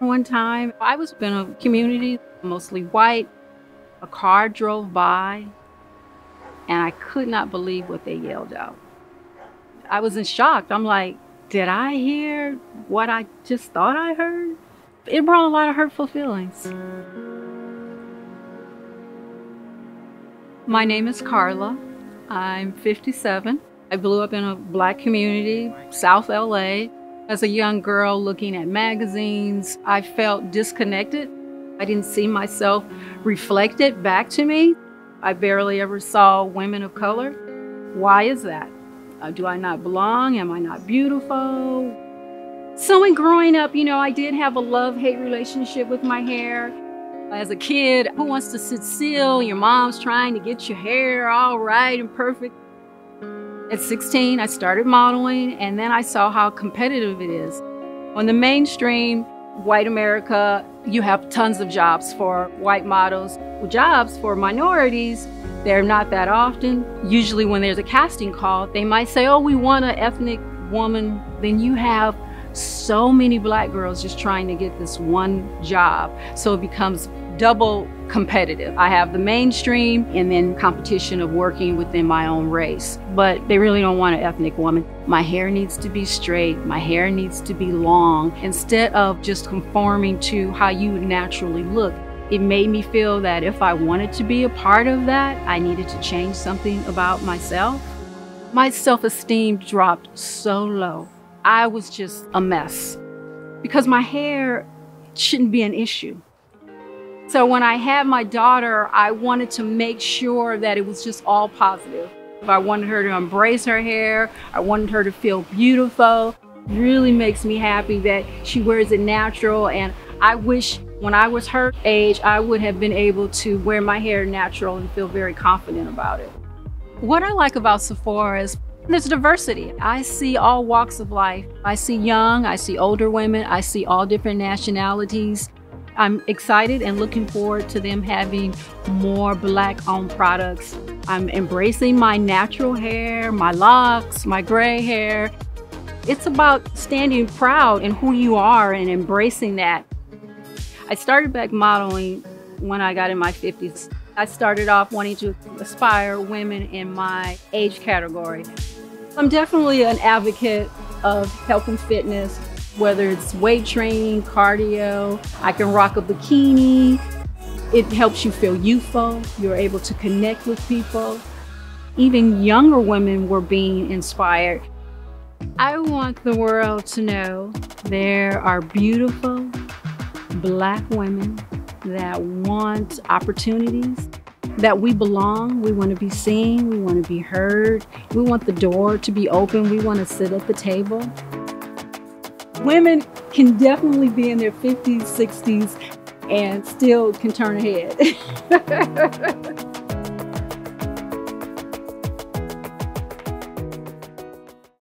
One time, I was in a community, mostly white. A car drove by, and I could not believe what they yelled out. I was in shock. I'm like, did I hear what I just thought I heard? It brought a lot of hurtful feelings. My name is Carla. I'm 57. I blew up in a black community, South LA. As a young girl looking at magazines, I felt disconnected. I didn't see myself reflected back to me. I barely ever saw women of color. Why is that? Uh, do I not belong? Am I not beautiful? So, in growing up, you know, I did have a love hate relationship with my hair. As a kid, who wants to sit still? Your mom's trying to get your hair all right and perfect. At 16, I started modeling, and then I saw how competitive it is. On the mainstream, white America, you have tons of jobs for white models. Jobs for minorities, they're not that often. Usually, when there's a casting call, they might say, Oh, we want an ethnic woman. Then you have so many black girls just trying to get this one job. So it becomes double competitive. I have the mainstream and then competition of working within my own race. But they really don't want an ethnic woman. My hair needs to be straight, my hair needs to be long, instead of just conforming to how you naturally look. It made me feel that if I wanted to be a part of that, I needed to change something about myself. My self esteem dropped so low. I was just a mess because my hair shouldn't be an issue. So when I had my daughter, I wanted to make sure that it was just all positive. I wanted her to embrace her hair. I wanted her to feel beautiful. Really makes me happy that she wears it natural. And I wish when I was her age, I would have been able to wear my hair natural and feel very confident about it. What I like about Sephora is there's diversity. I see all walks of life. I see young, I see older women, I see all different nationalities. I'm excited and looking forward to them having more black owned products. I'm embracing my natural hair, my locks, my gray hair. It's about standing proud in who you are and embracing that. I started back modeling when I got in my 50s. I started off wanting to aspire women in my age category. I'm definitely an advocate of health and fitness, whether it's weight training, cardio. I can rock a bikini. It helps you feel youthful. You're able to connect with people. Even younger women were being inspired. I want the world to know there are beautiful black women that want opportunities, that we belong, we want to be seen, we want to be heard, we want the door to be open, we want to sit at the table. Women can definitely be in their 50s, 60s, and still can turn ahead.